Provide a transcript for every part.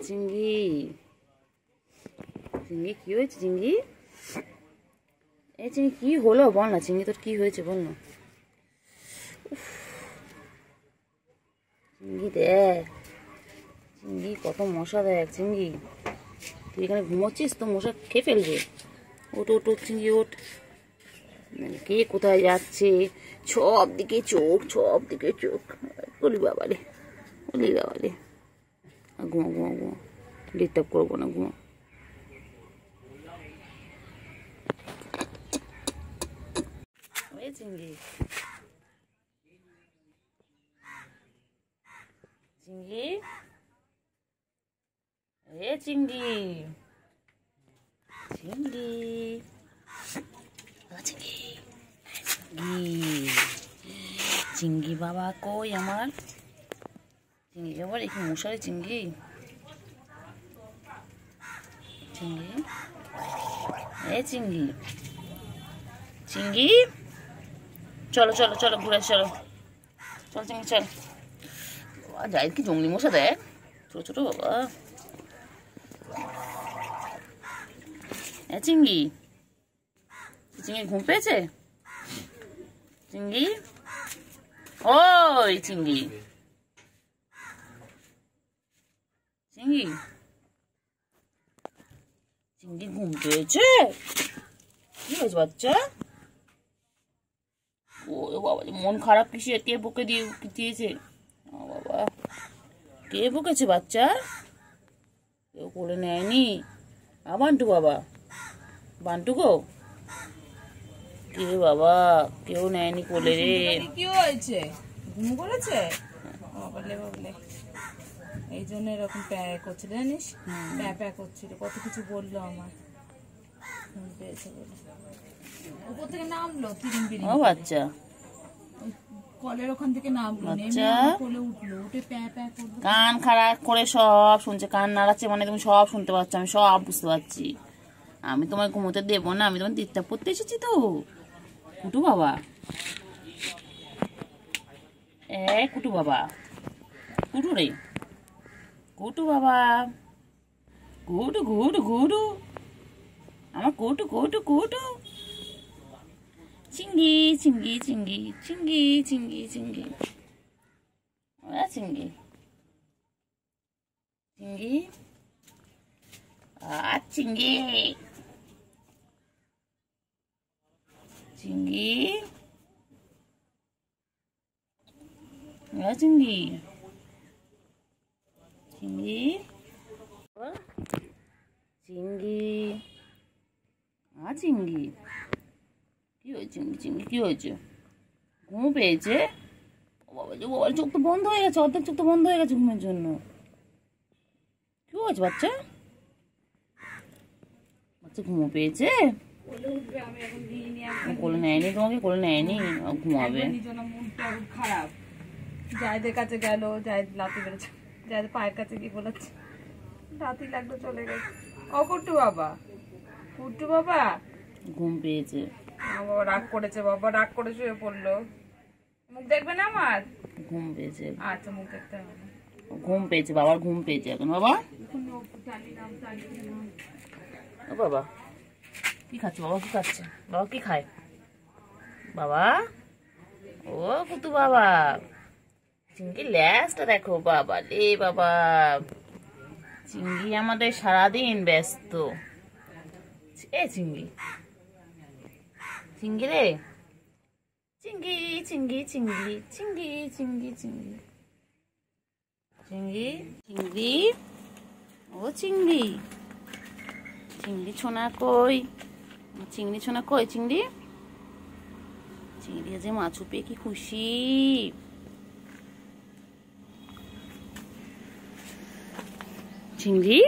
চিঙ্গি চিঙ্গি কি হয়েছে চিঙ্গি এই চিঙ্গি কি হলো বল না চিঙ্গি তোর কি হয়েছে বল না। চিঙ্গি দেখ চিঙ্গি কত মশা দেখ চিঙ্গি তুই এখানে ঘুমোচ্ছিস তো মশা খেয়ে ফেলবে ওট ওট ওট চিঙ্গি ওট কে কোথায় যাচ্ছে সব দিকে চোখ সব দিকে চোখ বলি বাবারে বলি বাবারে ঘুমা ঘুমা ঘুমা ডিস্টার্ব করব না ঘুমা ওই চিংড়ি চিংড়ি এ চিংড়ি চিংড়ি ও চিংড়ি চিংড়ি চিংড়ি বাবা কই আমার চিংড়ি বাবা একটু মশারি চিংড়ি চিংড়ি এ চিংড়ি চিংড়ি চলো চলো চলো ঘুরে চলো চল চিংড়ি চল যাই কি জঙ্গলি মশা দেখ ছোট ছোট বাবা এ চিংড়ি চিংড়ি ঘুম পেয়েছে চিংড়ি ওই চিংড়ি চিংড়ি ঘুম পেয়েছে কি হয়েছে বাচ্চা ও বাবা মন খারাপ কিসে কে বকে দিয়ে দিয়েছে বাবা কে বকেছে বাচ্চা কেউ কোলে নেয়নি আ বান্টু বাবা বান্টু গো কে বাবা কেউ নেয়নি কোলে রে কি হয়েছে ঘুম করেছে এই জন্য এরকম প্যা করছিল জানিস? প্যা প্যা করছিল কত কিছু বলল আমার। উপর থেকে নামলো বিরিং ও বাচ্চা। কলের ওখান থেকে নামলো। কোলে উঠল উঠে প্যা প্যা করল। কান খারাপ করে সব শুনছে কান নাড়াচ্ছে মানে তুমি সব শুনতে পাচ্ছ আমি সব বুঝতে পারছি। আমি তোমায় ঘুমোতে দেবো না আমি তোমার ডিস্টার্ব পড়তে এসেছি তো। কুটু বাবা। এ কুটু বাবা। কুটু রে। কোটু বাবা কোটু কোটু কোটু আমার কোটু কোটু কোটু চিংড়ি চিংড়ি চিংড়ি চিংড়ি চিংড়ি চিংড়ি ওরা চিংড়ি চিংড়ি 아 চিংড়ি চিংড়ি ওরা চিংড়ি ও, চিঙ্গি আ চিঙ্গি কি হয়েছে? চিঙ্গি চিঙ্গি কি হয়েছে? ঘুম পেয়েছে? বাবা যে চোখ তো বন্ধ হয়ে গেছে অর্ধেক চোখ তো বন্ধ হয়ে গেছে ঘুমের জন্য। কি হয়েছে বাচ্চা? বাচ্চা ঘুমো পেয়েছে? কোলে নেয়নি তোমাকে কোলে নেয়নি? ঘুমাবে। খারাপ। জায়দের কাছে গেল জায়দ লাতি বেড়েছে জায়দ পায়ের কাছে গিয়ে বলেছে লাতি লাগল চলে গেছে। ও কুট্টু বাবা? কুট্টু বাবা? ঘুম পেয়েছে। বাবা রাগ করেছে বাবা রাগ করে শুয়ে পড়ল। মুখ দেখবে না আমার? ঘুম পেয়েছে। আচ্ছা মুখ দেখতে হবে ঘুম পেয়েছে বাবার ঘুম পেয়েছে এখন। বাবা? ও বাবা কি খাচ্ছে? বাবা কি খাচ্ছে? বাবা কি খায়? বাবা? ও কুতু বাবা। চিঙ্গি ল্যাসটা দেখো, বাবা রে বাবা। চিঙ্গি আমাদের সারাদিন ব্যস্ত। এ চিঙ্গি চিঙ্গি রে। চিঙ্গি চিঙ্গি চিঙ্গি চিঙ্গি চিঙ্গি চিঙ্গি চিঙ্গি চিঙ্গি ও চিংড়ি। চিংড়ি ছোনা কই? চিংড়ি ছোনা কই, চিংড়ি? চিংড়ি যে মাছু পেয়ে কি খুশি। চিংড়ি?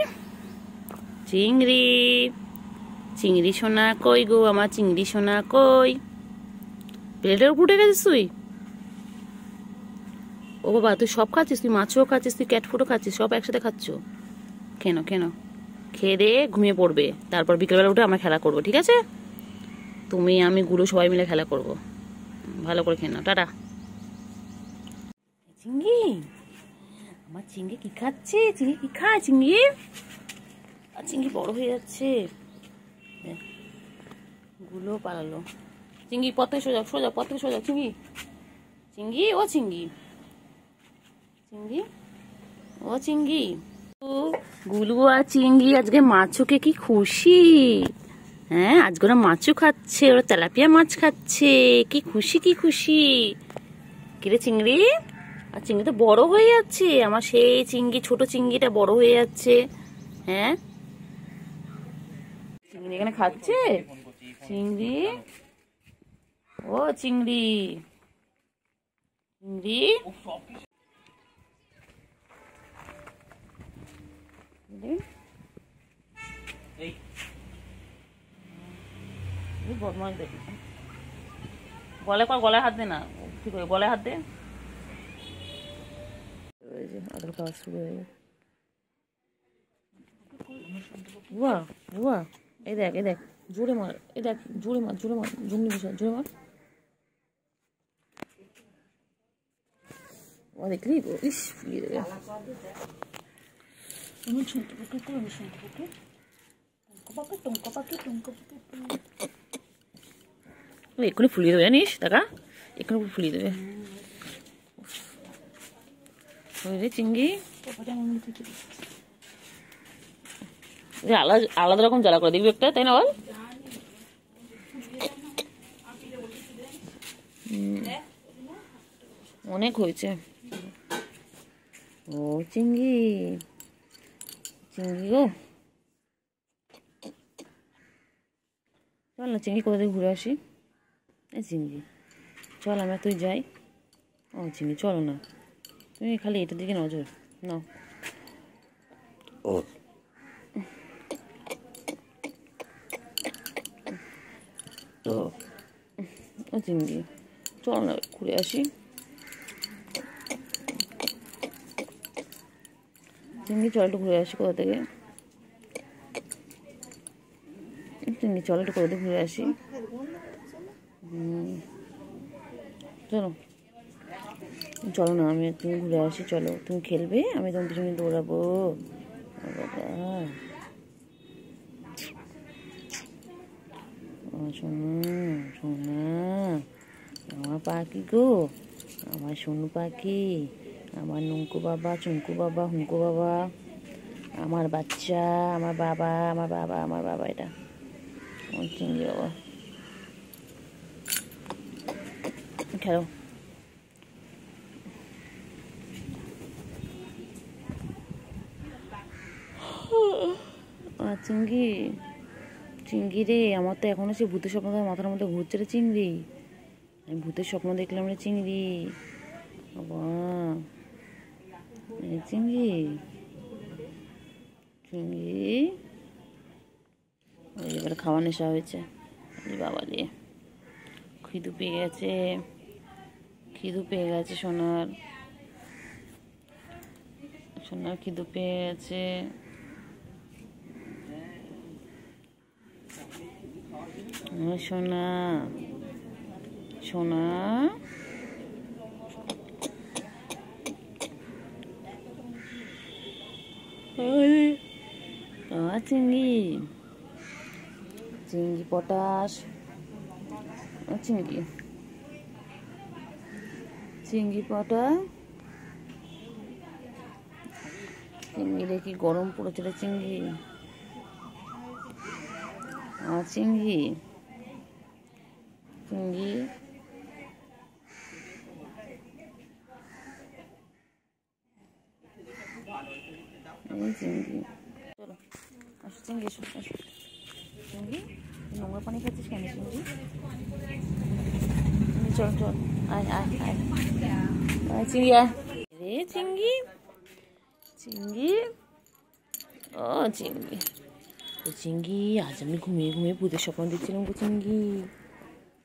চিংড়ি। চিংড়ি সোনা কই গো? আমার চিংড়ি সোনা কই? প্লেটের উঠে গেছিস তুই? ও বাবা, তুই সব খাচ্ছিস? তুই মাছও খাচ্ছিস, তুই ক্যাট ফুডও খাচ্ছিস, সব একসাথে খাচ্ছ? কেন কেন? খেয়ে দিয়ে ঘুমিয়ে পড়বে। তারপর বিকেলবেলা উঠে আমরা খেলা করব, ঠিক আছে? তুমি, আমি, গুলো সবাই মিলে খেলা করব। ভালো করে খেয়ে নাও, টাটা। চিঙ্গি আমার চিংড়ি কি খাচ্ছে? চিংড়ি কি খায়? চিংড়ি? আর চিংড়ি বড় হয়ে যাচ্ছে। গুলো পালালো। চিংড়ি পথে সোজা সোজা, পথে সোজা, চিংড়ি। চিংড়ি ও চিংড়ি। চিংড়ি ও চিংড়ি। গুলু আর চিংড়ি, আজকে মাছকে কি খুশি? হ্যাঁ আজকে ওরা মাছও খাচ্ছে, ওরা তেলাপিয়া মাছ খাচ্ছে। কি খুশি কি খুশি। কিরে চিংড়ি? আর চিংড়ি তো বড় হয়ে যাচ্ছে। আমার সেই চিংড়ি, ছোট চিংড়িটা বড় হয়ে যাচ্ছে। হ্যাঁ? চিংড়ি এখানে খাচ্ছে? চিংড়ি? ও, চিংড়ি। চিংড়ি? বদমাস দেখি। গলে কর, গলায় হাত দে না। ঠিক গলায় হাত দে? যে আদর খাওয়া শুরু হয়ে গেছে বুয়া বুয়া এই দেখ এই দেখ জোরে মার এই দেখ জোরে মার জোরে মার জুমনি বসে জোরে মার ও দেখলি ইস ফুলিয়ে দেবে আমি শুনতে পাকে ফুলিয়ে দেবে, জানিস? দেখা এক্ষুনি ফুলিয়ে দেবে। ওই রে চিংড়ি। আলাদা আলাদা রকম জ্বালা করে দেখবি একটা তাই না বল? অনেক হয়েছে। ও চিংড়ি। চিংড়ি গো চল না চিংড়ি কোথা থেকে ঘুরে আসি? এই চিংড়ি। চল আমরা তুই যাই। ও চিংড়ি চলো না। তুমি খালি এটার দিকে নজর। নাও। তো ও। চিংড়ি চল না ঘুরে আসি। চিংড়ি চল একটু ঘুরে আসি কোথা থেকে। চিংড়ি চল একটু কোথা থেকে ঘুরে আসি। হুম। চলো। চলো না, আমি তুমি ঘুরে আসি, চলো। তুমি খেলবে? আমি তোমার পিছনে দৌড়াবো। সোনা সোনা। আমার পাখি গো, আমার সোনু পাখি। আমার নঙ্কু বাবা চুঙ্কু বাবা, হুঙ্কু বাবা। আমার বাচ্চা, আমার বাবা আমার বাবা আমার বাবা এটা। আমার চিংড়ি বাবা। খেলো আর চিংড়ি? চিংড়ি রে, আমার তো এখনও সে ভূতের স্বপ্ন মাথার মধ্যে ঘুরছে রে চিংড়ি। আমি ভূতের স্বপ্ন দেখলাম রে চিংড়ি। বাবা চিংড়ি। চিংড়ি? এবার খাওয়া নেশা হয়েছে। বাবা রে, খিদু পেয়ে গেছে। খিদু পেয়ে গেছে সোনার। সোনার খিদু পেয়ে গেছে। আমার সোনা সোনা চিংড়ি চিংড়ি পটাশ চিংড়ি চিংড়ি পটা চিংড়ি দেখি গরম পড়েছে রে চিংড়ি আর চিংড়ি এই চিংড়ি। চলো চিংড়ি এসো নোংরা পানি খাচ্ছিস কেন চিংড়ি? চল চল। আয় আয় আয়। চিংড়ি, আয়। রে চিংড়ি। চিংড়ি? ও, চিংড়ি। চিংড়ি, আজ আমি ঘুমিয়ে ঘুমিয়ে ভূতের স্বপ্ন দেখছিলাম চিংড়ি।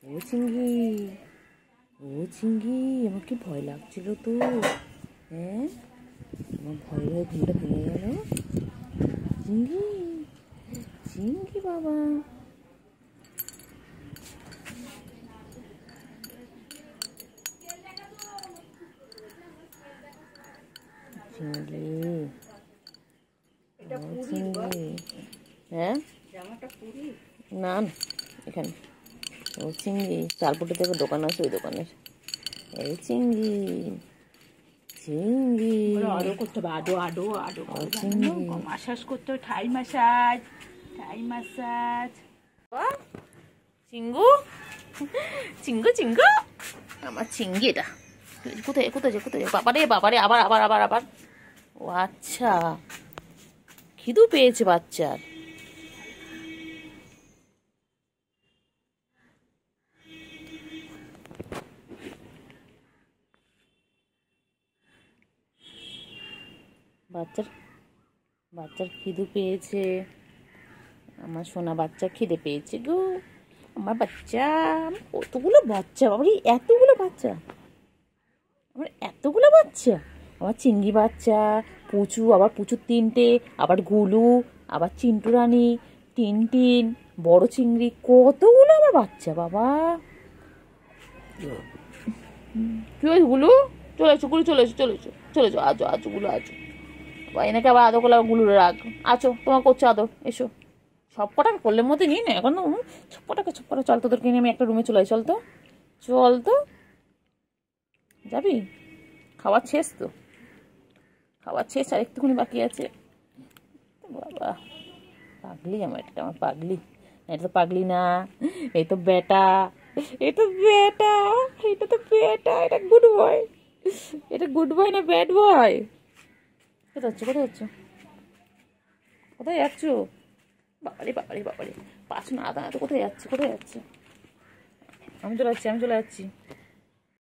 ও চিংড়ি ও চিংড়ি আমার কি ভয় লাগছিল তো। হ্যাঁ? আমার ভয় হয়ে ঘুমটা ভেঙে গেল। চিংড়ি চিংড়ি বাবা। চিংড়ি হ্যাঁ? না এখানে। ও চিংড়ি চালপুটি থেকে দোকান আছে ওই দোকানের এই চিংড়ি চিংড়ি। আরও করতে হবে আডো আডো আডো মাসাজ করতে হবে ঠাই মাসাজ ঠাই মাসাজ। চিঙ্গু চিঙ্গু চিঙ্গু। আমার চিঙ্গি এটা। কোথায় কোথায় যে কোথায় বাবারে বাবারে আবার আবার আবার আবার। ও আচ্ছা খিদু পেয়েছে বাচ্চার। বাচ্চার বাচ্চার খিদু পেয়েছে। আমার সোনা বাচ্চা খিদে পেয়েছে গো। আমার বাচ্চা, আমার কতগুলো বাচ্চা বাবারে এতগুলো বাচ্চা। আমার এতগুলো বাচ্চা। আমার চিংড়ি বাচ্চা, পুচু, আবার পুচুর তিনটে, আবার গুলু, আবার চিন্টু রানী টিন বড় চিংড়ি, কতগুলো আমার বাচ্চা বাবা। কি হয়েছে গুলু? চলে এসো, গুলু চলে এসো চলে এসো চলে এসো। আজো আজো, গুলো, আজো। এনেকে আবার আদো করলে আবার গুলু রাখ আছো তোমার করছ আদো এসো। সব কটাকে করলে মধ্যে নিয়ে না, এখন সব কটাকে সব কটা চল তোদেরকে নিয়ে আমি একটা রুমে চলে চল তো। চল তো। যাবি? খাওয়ার শেষ তো। খাওয়ার শেষ আর একটুখানি বাকি আছে। বাবা, পাগলি আমার এটা, আমার পাগলি। এটা তো পাগলি না, এই তো বেটা, এই তো বেটা, এটা তো বেটা, এটা গুড বয় এটা গুড বয় না ব্যাড বয় কোথায় হচ্ছে? কোথায় হচ্ছে? কোথায় যাচ্ছ? বাবারে বাবারে বাবারে। পাঁচ না আদা কোথায় যাচ্ছে? কোথায় যাচ্ছে? আমি চলে যাচ্ছি, আমি চলে যাচ্ছি।